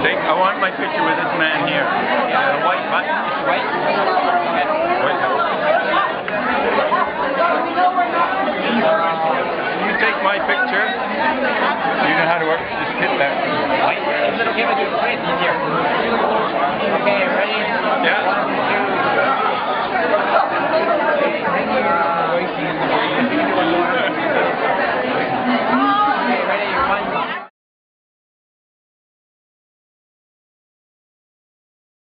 I want my picture with this man here. The white button. It's white? White button. Can you take my picture? Do you know how to work? Just hit there.